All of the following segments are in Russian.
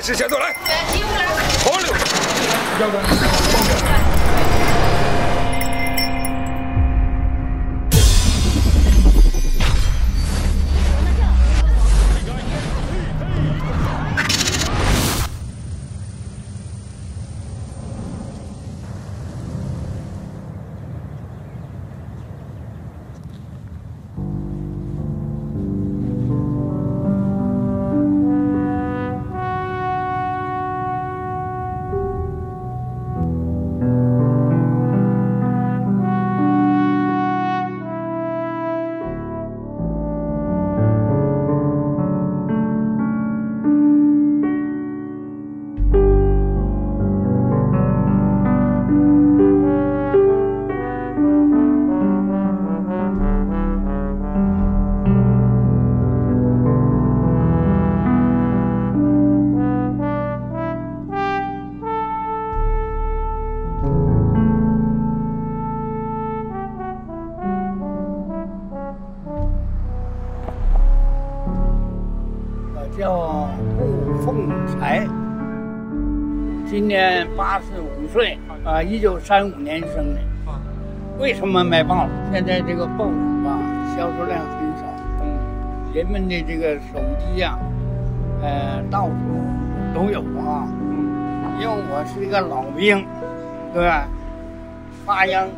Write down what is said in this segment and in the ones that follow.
开前来。来，接。好嘞。放掉。今年八十五岁，啊，一九三五年生的。为什么卖报纸？现在这个报纸吧，销售量很少。嗯，人们的这个手机呀、呃，到处都有啊。嗯因为我是一个老兵，对吧？发扬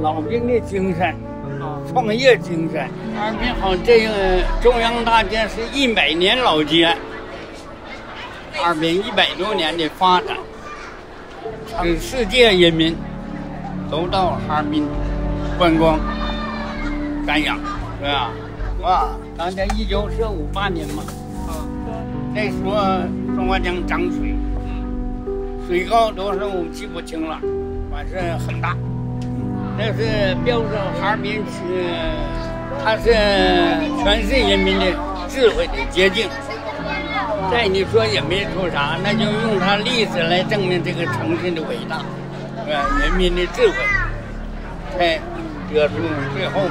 老兵的精神，创业精神。哈尔滨好，这个中央大街是一百年老街，哈尔滨一百多年的发展，让世界人民都到哈尔滨观光、瞻仰，对吧？哇，当年一九四五八年嘛，啊那时候松花江涨水，水高多少我记不清了，反正很大。那是标志哈尔滨是，它是全市人民的智慧的结晶。再你说也没说啥，那就用他历史来证明这个城市的伟大，呃，人民的智慧，才得出最后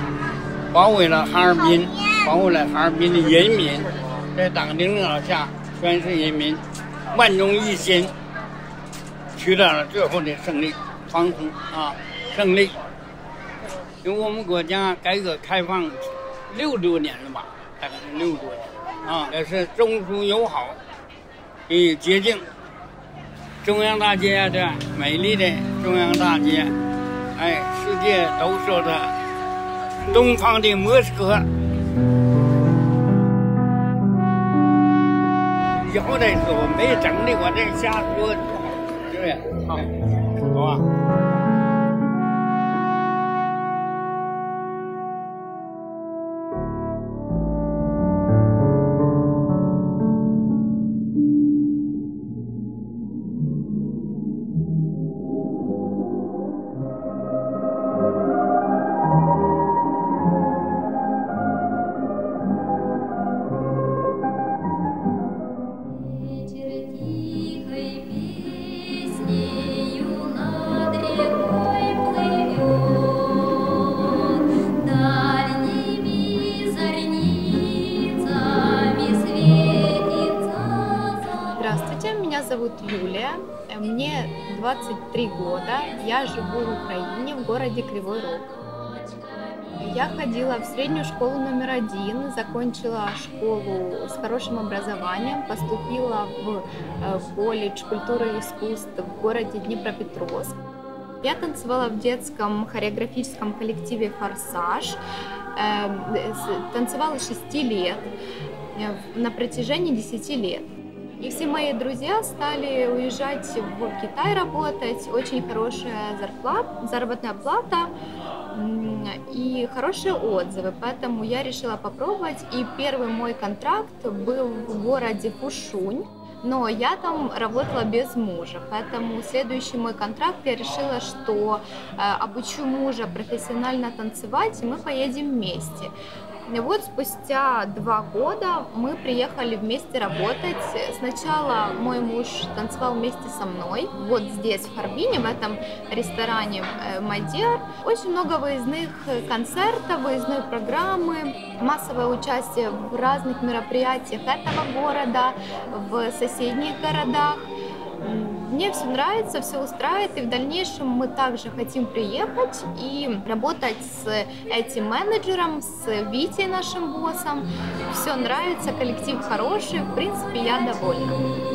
保卫了哈尔滨，保卫了哈尔滨的人民，在党的领导下，全市人民万众一心，取得了最后的胜利，防空啊，胜利。因为我们国家改革开放六多年了吧，大概是六多年。啊，也是中苏友好的捷径。中央大街对吧，美丽的中央大街，哎，世界都说它东方的莫斯科。以后再说，我没整的，我这瞎说，对不对？好，好吧。Зовут Юлия, э, мне 23 года, я живу в Украине, в городе Кривой Рог. Я ходила в среднюю школу номер один, закончила школу с хорошим образованием, поступила в, э, колледж культуры и искусств в городе Днепропетровск. Я танцевала в детском хореографическом коллективе «Форсаж», э, танцевала с 6 лет, на протяжении 10 лет. И все мои друзья стали уезжать в Китай работать. Очень хорошая зарплата, заработная плата и хорошие отзывы. Поэтому я решила попробовать. И первый мой контракт был в городе Фушунь. Но я там работала без мужа, поэтому следующий мой контракт я решила, что э, обучу мужа профессионально танцевать, и мы поедем вместе. И вот спустя два года мы приехали вместе работать. Сначала мой муж танцевал вместе со мной, вот здесь, в Харбине, в этом ресторане э, Майдер. Очень много выездных концертов, выездной программы, массовое участие в разных мероприятиях этого города, в соседних городах. Мне все нравится, все устраивает, и в дальнейшем мы также хотим приехать и работать с этим менеджером, с Витей, нашим боссом. Все нравится, коллектив хороший, в принципе, я довольна.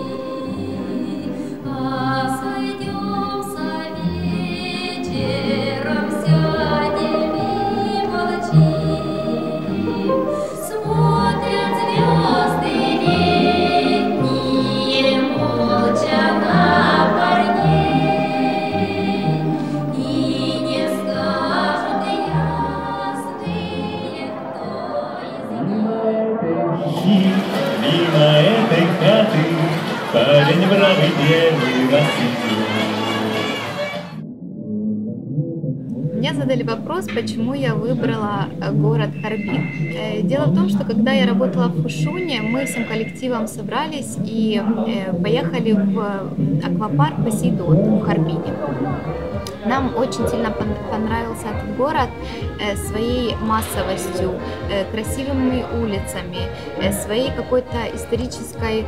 Мне задали вопрос, почему я выбрала э, город Харбин. Э, Дело в том, что когда я работала в Фушуне, мы всем коллективом собрались и э, поехали в аквапарк Посейдон в Харбине. Нам очень сильно пон- понравился этот город своей массовостью, красивыми улицами, своей какой-то исторической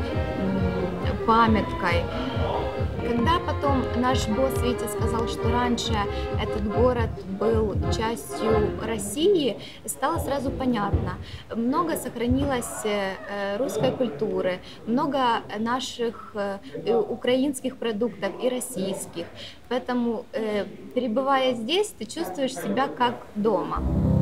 памяткой. Когда потом наш босс Витя сказал, что раньше этот город был частью России, стало сразу понятно. Много сохранилось э, русской культуры, много наших э, украинских продуктов и российских. Поэтому, э, перебывая здесь, ты чувствуешь себя как дома.